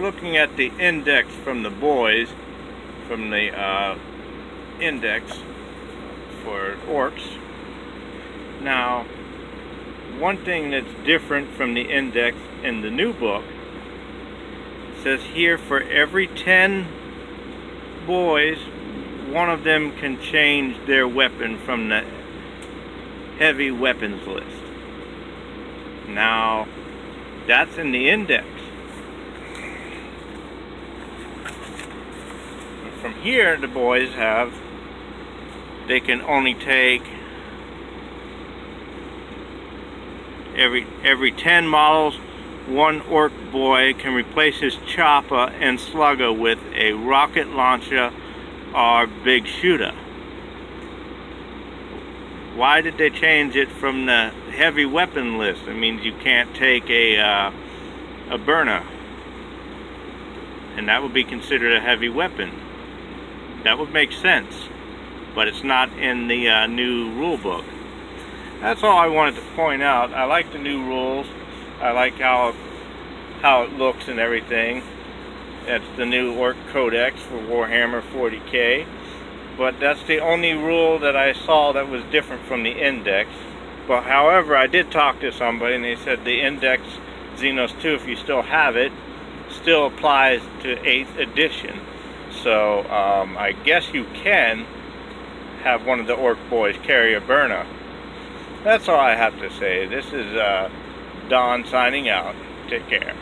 looking at the index from the boys, from the uh, index for orks. Now, one thing that's different from the index in the new book says here for every 10 boys, one of them can change their weapon from the heavy weapons list. Now, that's in the index. From here, the boys have, they can only take every every 10 models, one ork boy can replace his chopper and slugger with a rocket launcher or big shooter. Why did they change it from the heavy weapon list? It means you can't take a uh, a burner, and that would be considered a heavy weapon. That would make sense, but it's not in the uh, new rule book. That's all I wanted to point out. I like the new rules. I like how how it looks and everything. That's the new Ork Codex for Warhammer 40k. But that's the only rule that I saw that was different from the index. But however, I did talk to somebody and they said the index Xenos 2, if you still have it, still applies to 8th edition. So um, I guess you can have one of the Ork boys carry a burner. That's all I have to say. This is uh, Don signing out. Take care.